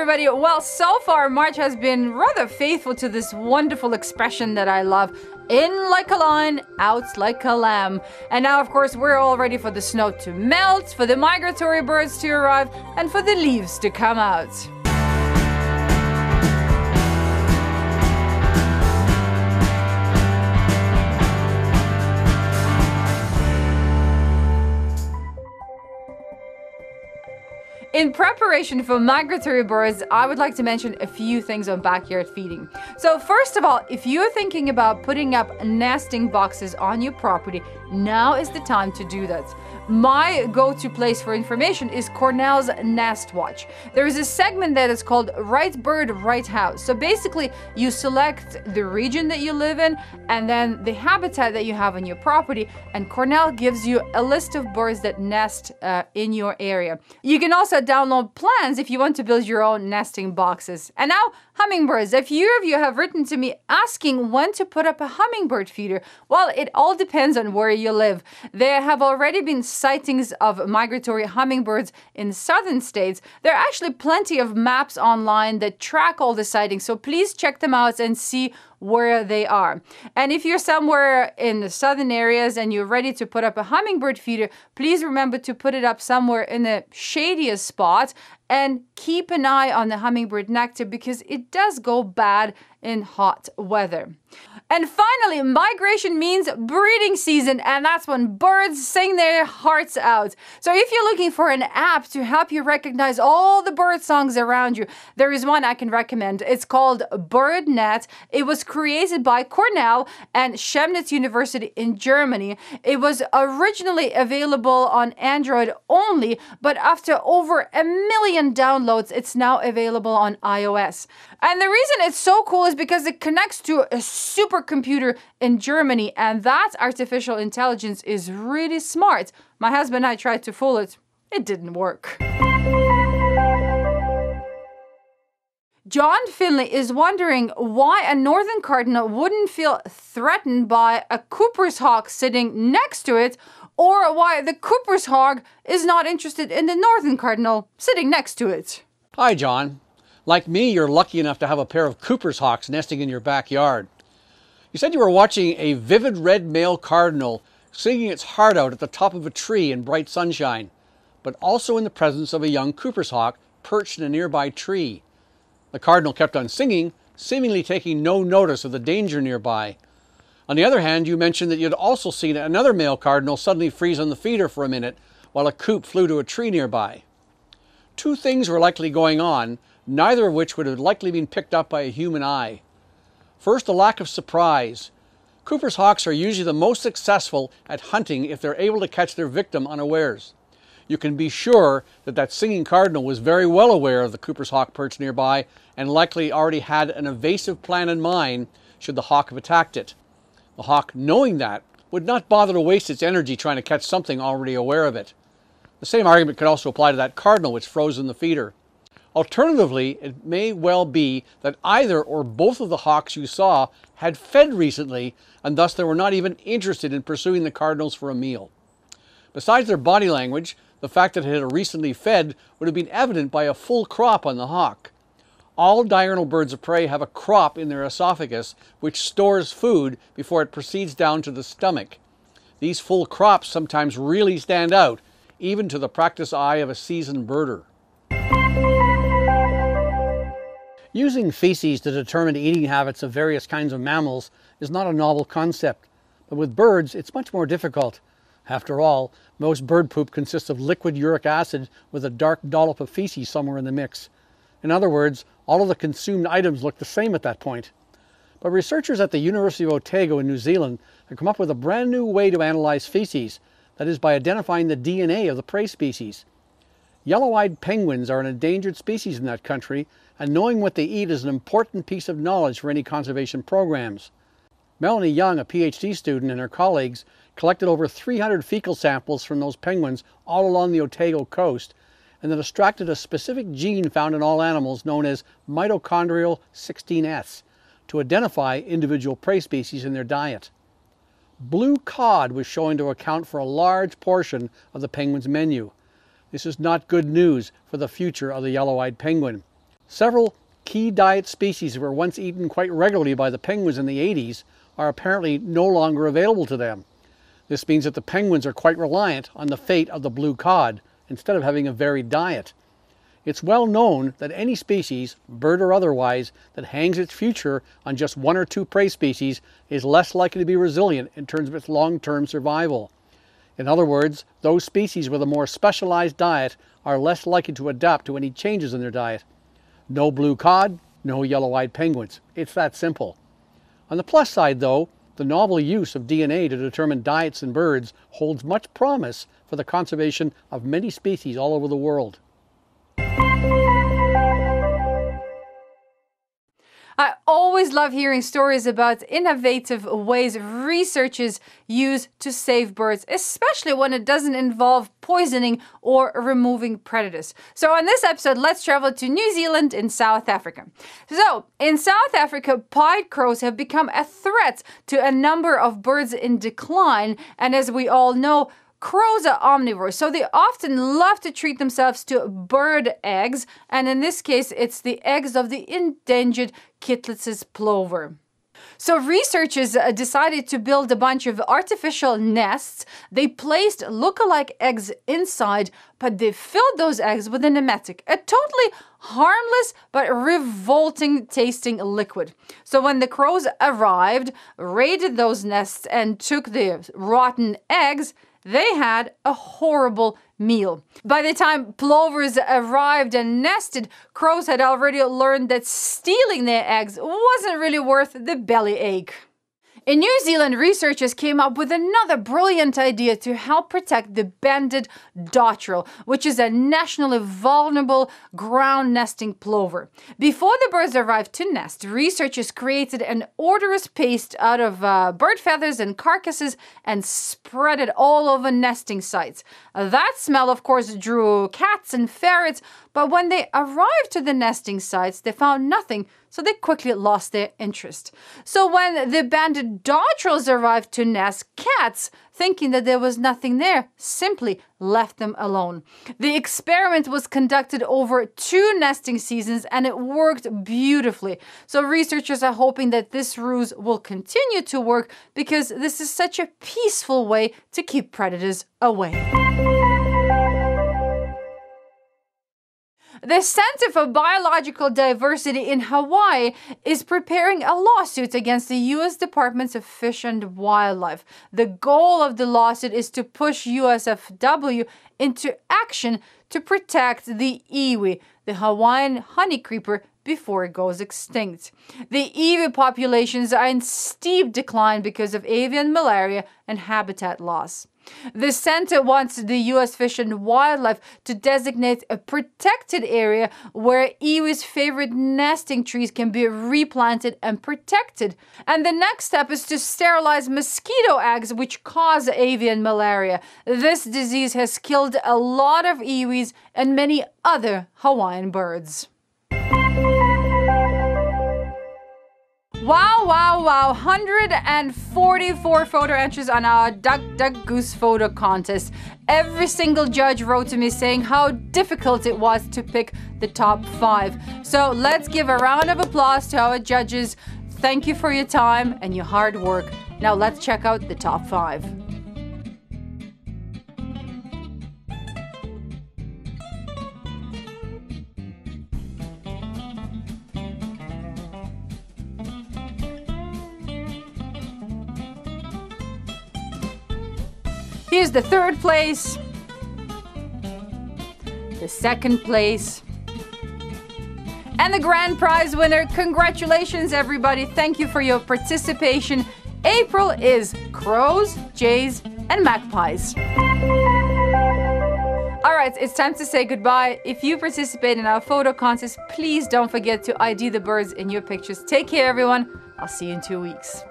everybody. Well, so far, March has been rather faithful to this wonderful expression that I love in like a lion, out like a lamb. And now, of course, we're all ready for the snow to melt, for the migratory birds to arrive, and for the leaves to come out. In preparation for migratory birds, I would like to mention a few things on backyard feeding. So first of all, if you're thinking about putting up nesting boxes on your property, now is the time to do that. My go-to place for information is Cornell's Nest Watch. There is a segment that is called Right Bird, Right House. So basically, you select the region that you live in and then the habitat that you have on your property, and Cornell gives you a list of birds that nest uh, in your area. You can also download plans if you want to build your own nesting boxes. And now, hummingbirds. A few of you have written to me asking when to put up a hummingbird feeder. Well, it all depends on where you live. There have already been sightings of migratory hummingbirds in southern states. There are actually plenty of maps online that track all the sightings, so please check them out and see where they are. And if you're somewhere in the southern areas and you're ready to put up a hummingbird feeder, please remember to put it up somewhere in the shadiest spot and keep an eye on the hummingbird nectar because it does go bad in hot weather. And finally, migration means breeding season, and that's when birds sing their hearts out. So if you're looking for an app to help you recognize all the bird songs around you, there is one I can recommend. It's called BirdNet. It was created by Cornell and Chemnitz University in Germany. It was originally available on Android only, but after over a million downloads, it's now available on iOS. And the reason it's so cool is because it connects to a supercomputer in Germany, and that artificial intelligence is really smart. My husband and I tried to fool it, it didn't work. John Finley is wondering why a northern cardinal wouldn't feel threatened by a Cooper's hawk sitting next to it, or why the Cooper's hawk is not interested in the northern cardinal sitting next to it. Hi, John. Like me, you're lucky enough to have a pair of Cooper's hawks nesting in your backyard. You said you were watching a vivid red male cardinal singing its heart out at the top of a tree in bright sunshine, but also in the presence of a young Cooper's hawk perched in a nearby tree. The cardinal kept on singing, seemingly taking no notice of the danger nearby. On the other hand, you mentioned that you'd also seen another male cardinal suddenly freeze on the feeder for a minute while a coop flew to a tree nearby. Two things were likely going on, neither of which would have likely been picked up by a human eye. First, a lack of surprise. Cooper's hawks are usually the most successful at hunting if they're able to catch their victim unawares you can be sure that that singing cardinal was very well aware of the Cooper's hawk perch nearby and likely already had an evasive plan in mind should the hawk have attacked it. The hawk, knowing that, would not bother to waste its energy trying to catch something already aware of it. The same argument could also apply to that cardinal which froze in the feeder. Alternatively, it may well be that either or both of the hawks you saw had fed recently and thus they were not even interested in pursuing the cardinals for a meal. Besides their body language, the fact that it had recently fed would have been evident by a full crop on the hawk. All diurnal birds of prey have a crop in their esophagus which stores food before it proceeds down to the stomach. These full crops sometimes really stand out, even to the practiced eye of a seasoned birder. Using feces to determine eating habits of various kinds of mammals is not a novel concept, but with birds it's much more difficult. After all, most bird poop consists of liquid uric acid with a dark dollop of feces somewhere in the mix. In other words, all of the consumed items look the same at that point. But researchers at the University of Otago in New Zealand have come up with a brand new way to analyze feces, that is by identifying the DNA of the prey species. Yellow-eyed penguins are an endangered species in that country, and knowing what they eat is an important piece of knowledge for any conservation programs. Melanie Young, a PhD student, and her colleagues collected over 300 fecal samples from those penguins all along the Otago coast, and then extracted a specific gene found in all animals known as mitochondrial 16S to identify individual prey species in their diet. Blue cod was shown to account for a large portion of the penguin's menu. This is not good news for the future of the yellow-eyed penguin. Several key diet species that were once eaten quite regularly by the penguins in the 80s are apparently no longer available to them. This means that the penguins are quite reliant on the fate of the blue cod instead of having a varied diet. It's well known that any species, bird or otherwise, that hangs its future on just one or two prey species is less likely to be resilient in terms of its long-term survival. In other words, those species with a more specialized diet are less likely to adapt to any changes in their diet. No blue cod, no yellow-eyed penguins. It's that simple. On the plus side though, the novel use of DNA to determine diets in birds holds much promise for the conservation of many species all over the world. Love hearing stories about innovative ways researchers use to save birds, especially when it doesn't involve poisoning or removing predators. So, in this episode, let's travel to New Zealand in South Africa. So, in South Africa, pied crows have become a threat to a number of birds in decline, and as we all know, Crows are omnivores, so they often love to treat themselves to bird eggs, and in this case, it's the eggs of the endangered Kittlitz's plover. So researchers uh, decided to build a bunch of artificial nests. They placed look-alike eggs inside, but they filled those eggs with an emetic, a totally harmless but revolting tasting liquid. So when the crows arrived, raided those nests and took the rotten eggs, they had a horrible meal. By the time plovers arrived and nested, crows had already learned that stealing their eggs wasn't really worth the belly ache. In New Zealand, researchers came up with another brilliant idea to help protect the banded dotterel, which is a nationally vulnerable ground nesting plover. Before the birds arrived to nest, researchers created an odorous paste out of uh, bird feathers and carcasses and spread it all over nesting sites. That smell, of course, drew cats and ferrets, but when they arrived to the nesting sites, they found nothing so they quickly lost their interest. So when the banded dotterels arrived to nest, cats, thinking that there was nothing there, simply left them alone. The experiment was conducted over two nesting seasons and it worked beautifully. So researchers are hoping that this ruse will continue to work because this is such a peaceful way to keep predators away. The Center for Biological Diversity in Hawaii is preparing a lawsuit against the U.S. Department of Fish and Wildlife. The goal of the lawsuit is to push USFW into action to protect the iwi, the Hawaiian honeycreeper, before it goes extinct. The iwi populations are in steep decline because of avian malaria and habitat loss. The center wants the U.S. Fish and Wildlife to designate a protected area where iwi's favorite nesting trees can be replanted and protected. And the next step is to sterilize mosquito eggs which cause avian malaria. This disease has killed a lot of iwis and many other Hawaiian birds. Wow, wow, wow. 144 photo entries on our Duck Duck Goose photo contest. Every single judge wrote to me saying how difficult it was to pick the top five. So let's give a round of applause to our judges. Thank you for your time and your hard work. Now let's check out the top five. Here's the third place, the second place, and the grand prize winner. Congratulations, everybody. Thank you for your participation. April is crows, jays, and magpies. All right, it's time to say goodbye. If you participate in our photo contest, please don't forget to ID the birds in your pictures. Take care, everyone. I'll see you in two weeks.